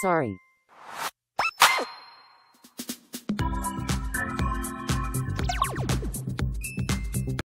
Sorry.